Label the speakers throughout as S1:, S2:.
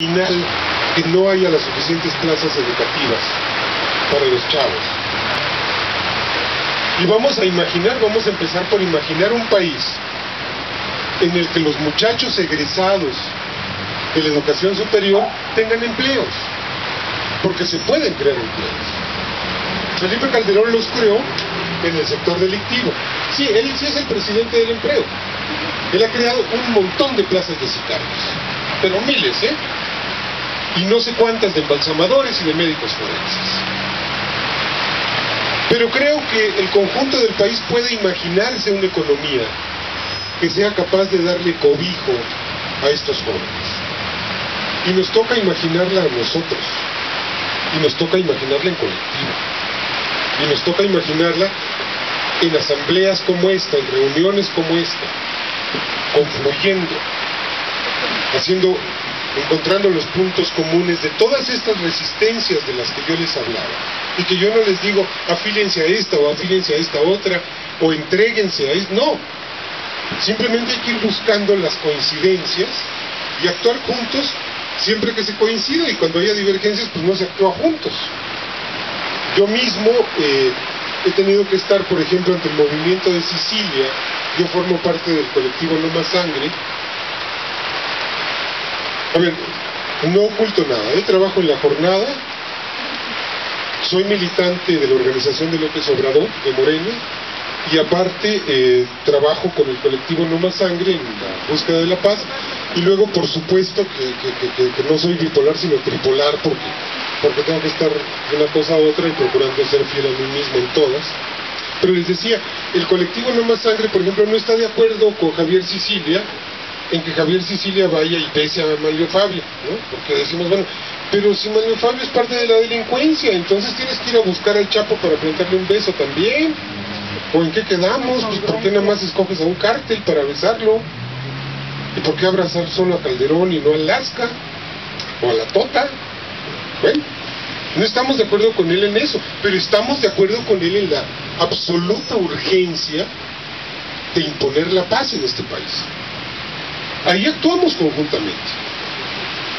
S1: final que no haya las suficientes plazas educativas para los chavos. Y vamos a imaginar, vamos a empezar por imaginar un país en el que los muchachos egresados de la educación superior tengan empleos, porque se pueden crear empleos. Felipe Calderón los creó en el sector delictivo. Sí, él sí es el presidente del empleo. Él ha creado un montón de plazas de sicarios, pero miles, ¿eh? Y no sé cuántas de embalsamadores y de médicos forenses. Pero creo que el conjunto del país puede imaginarse una economía que sea capaz de darle cobijo a estos jóvenes. Y nos toca imaginarla a nosotros. Y nos toca imaginarla en colectivo. Y nos toca imaginarla en asambleas como esta, en reuniones como esta, confluyendo, haciendo encontrando los puntos comunes de todas estas resistencias de las que yo les hablaba. Y que yo no les digo, afílense a esta o afílense a esta otra, o entréguense a esta. No. Simplemente hay que ir buscando las coincidencias y actuar juntos siempre que se coincida y cuando haya divergencias pues no se actúa juntos. Yo mismo eh, he tenido que estar, por ejemplo, ante el movimiento de Sicilia, yo formo parte del colectivo Más Sangre, a ver, no oculto nada, ¿eh? trabajo en la jornada, soy militante de la organización de López Obrador, de Morena, y aparte eh, trabajo con el colectivo No Más Sangre en la búsqueda de la paz, y luego por supuesto que, no soy bipolar sino tripolar porque, porque tengo que estar de una cosa a otra y procurando ser fiel a mí mismo en todas. Pero les decía, el colectivo No Más Sangre, por ejemplo, no está de acuerdo con Javier Sicilia en que Javier Sicilia vaya y pese a Mario Fabio, ¿no? Porque decimos, bueno, pero si Mario Fabio es parte de la delincuencia, entonces tienes que ir a buscar al Chapo para plantarle un beso también. ¿O en qué quedamos? Pues ¿por qué nada más escoges a un cártel para besarlo? ¿Y por qué abrazar solo a Calderón y no a Alaska? ¿O a la Tota? Bueno, no estamos de acuerdo con él en eso, pero estamos de acuerdo con él en la absoluta urgencia de imponer la paz en este país. Ahí actuamos conjuntamente.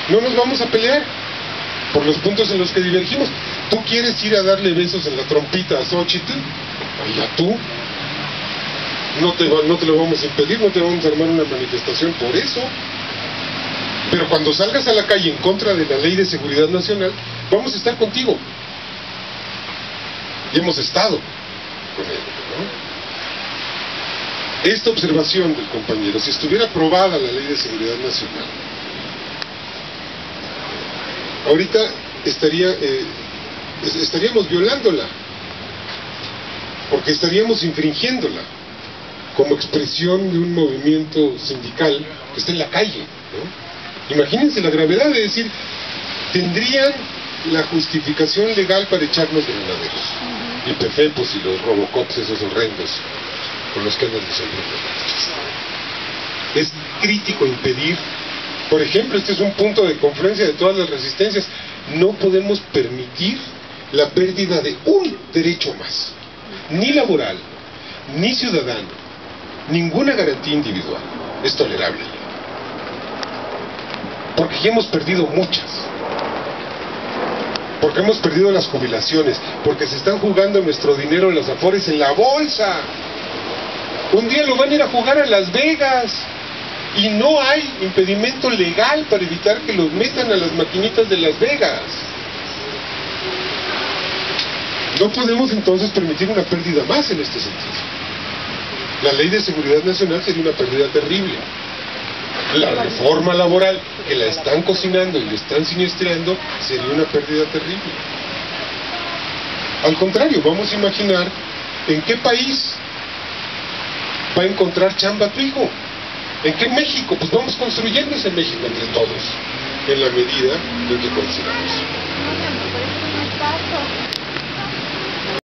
S1: No nos vamos a pelear por los puntos en los que divergimos. Tú quieres ir a darle besos en la trompita a Xochitl, allá tú. No te, no te lo vamos a impedir, no te vamos a armar una manifestación por eso. Pero cuando salgas a la calle en contra de la ley de seguridad nacional, vamos a estar contigo. Y hemos estado con él, ¿no? Esta observación del compañero, si estuviera aprobada la Ley de Seguridad Nacional, ahorita estaría, eh, estaríamos violándola, porque estaríamos infringiéndola como expresión de un movimiento sindical que está en la calle. Imagínense la gravedad de decir, tendrían la justificación legal para echarnos granaderos, y pefepos y los robocops esos horrendos con los que andan disolviendo. Es crítico impedir, por ejemplo, este es un punto de confluencia de todas las resistencias, no podemos permitir la pérdida de un derecho más, ni laboral, ni ciudadano, ninguna garantía individual es tolerable. Porque ya hemos perdido muchas. Porque hemos perdido las jubilaciones, porque se están jugando nuestro dinero en los afores en la bolsa. Un día lo van a ir a jugar a Las Vegas y no hay impedimento legal para evitar que los metan a las maquinitas de Las Vegas. No podemos entonces permitir una pérdida más en este sentido. La ley de seguridad nacional sería una pérdida terrible. La reforma laboral, que la están cocinando y la están siniestreando, sería una pérdida terrible. Al contrario, vamos a imaginar en qué país va a encontrar chamba tu hijo. ¿En qué México? Pues vamos construyendo ese México entre todos, en la medida en que consideramos.